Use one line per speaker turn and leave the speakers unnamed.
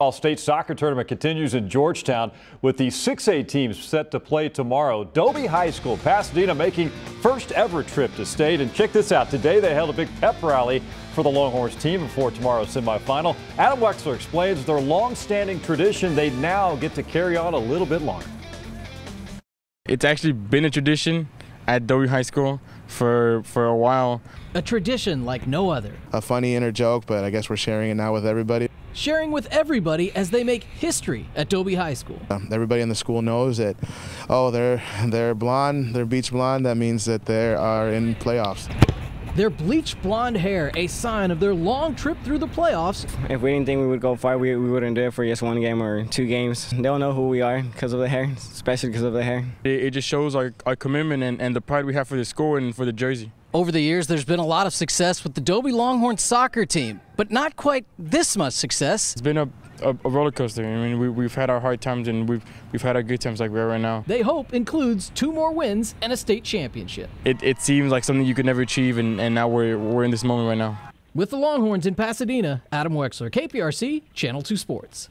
All state soccer tournament continues in Georgetown with the 6A teams set to play tomorrow. Dobie High School, Pasadena making first ever trip to state. And check this out. Today they held a big pep rally for the Longhorns team before tomorrow's semifinal. Adam Wexler explains their long-standing tradition they now get to carry on a little bit longer.
It's actually been a tradition at Dobie High School for for a while.
A tradition like no other.
A funny inner joke, but I guess we're sharing it now with everybody.
Sharing with everybody as they make history at Dobie High School.
Um, everybody in the school knows that, oh, they're they're blonde, they're beach blonde. That means that they are in playoffs.
Their bleached blonde hair, a sign of their long trip through the playoffs.
If we didn't think we would go far, we, we wouldn't do it for just one game or two games. They don't know who we are because of the hair, especially because of the hair.
It, it just shows our, our commitment and, and the pride we have for the school and for the jersey.
Over the years, there's been a lot of success with the Dobie Longhorn soccer team, but not quite this much success.
It's been a, a, a roller coaster. I mean, we, we've had our hard times and we've, we've had our good times like we're right now.
They hope includes two more wins and a state championship.
It, it seems like something you could never achieve, and, and now we're, we're in this moment right now.
With the Longhorns in Pasadena, Adam Wexler, KPRC, Channel 2 Sports.